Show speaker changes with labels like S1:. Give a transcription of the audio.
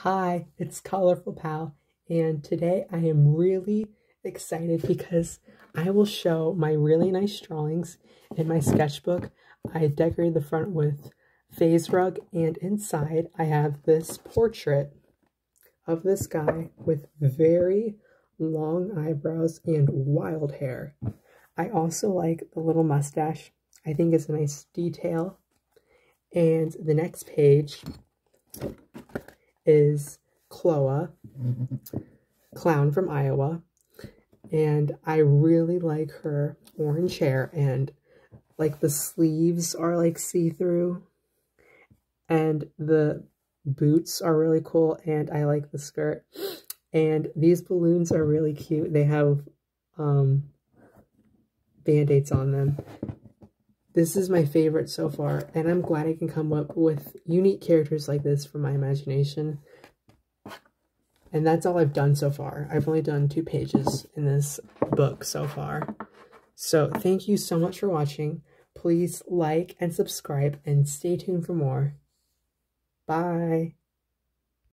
S1: Hi, it's Colorful Pal, and today I am really excited because I will show my really nice drawings in my sketchbook. I decorated the front with FaZe Rug, and inside I have this portrait of this guy with very long eyebrows and wild hair. I also like the little mustache. I think it's a nice detail. And the next page is Chloa, clown from Iowa. And I really like her orange hair and like the sleeves are like see-through and the boots are really cool and I like the skirt. And these balloons are really cute. They have um, band-aids on them. This is my favorite so far, and I'm glad I can come up with unique characters like this from my imagination. And that's all I've done so far. I've only done two pages in this book so far. So thank you so much for watching. Please like and subscribe and stay tuned for more. Bye.